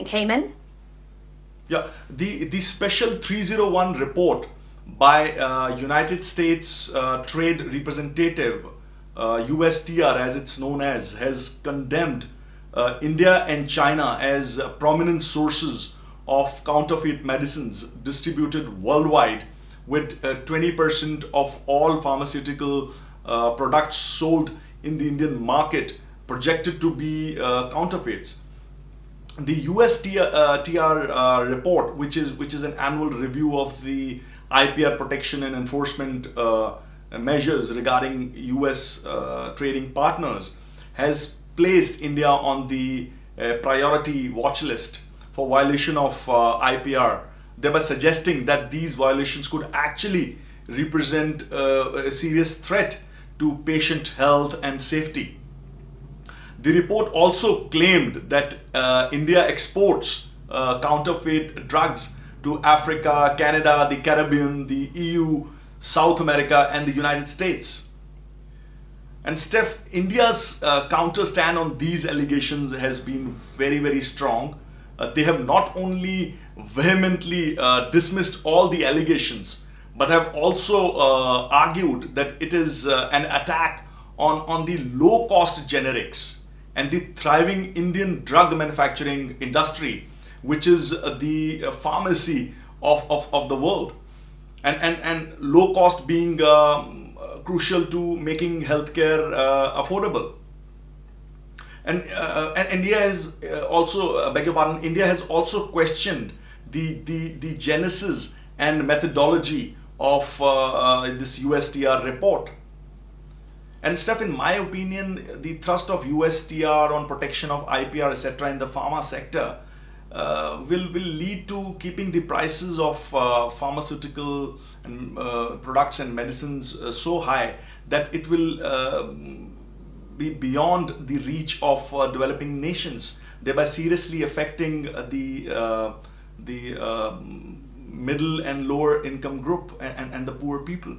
came in? Yeah, the, the special 301 report by uh, United States uh, Trade Representative, uh, USTR as it's known as, has condemned uh, India and China as prominent sources of counterfeit medicines distributed worldwide with 20% uh, of all pharmaceutical uh, products sold in the Indian market projected to be counterfeits the USTR uh, report, which is which is an annual review of the IPR protection and enforcement uh, measures regarding US uh, trading partners, has placed India on the uh, priority watch list for violation of uh, IPR, thereby suggesting that these violations could actually represent uh, a serious threat to patient health and safety. The report also claimed that uh, India exports uh, counterfeit drugs to Africa, Canada, the Caribbean, the EU, South America, and the United States. And Steph, India's uh, counter stand on these allegations has been very, very strong. Uh, they have not only vehemently uh, dismissed all the allegations, but have also uh, argued that it is an attack on, on the low cost generics and the thriving Indian drug manufacturing industry, which is the pharmacy of, of, of the world. And, and, and low cost being um, crucial to making healthcare uh, affordable. And, uh, and India has uh, also, uh, beg your pardon, India has also questioned the, the, the genesis and methodology of uh, uh, this USTR report. And Steph, in my opinion, the thrust of USTR on protection of IPR, etc., in the pharma sector uh, will will lead to keeping the prices of uh, pharmaceutical and uh, products and medicines uh, so high that it will uh, be beyond the reach of uh, developing nations, thereby seriously affecting the the um, middle and lower income group and, and, and the poor people.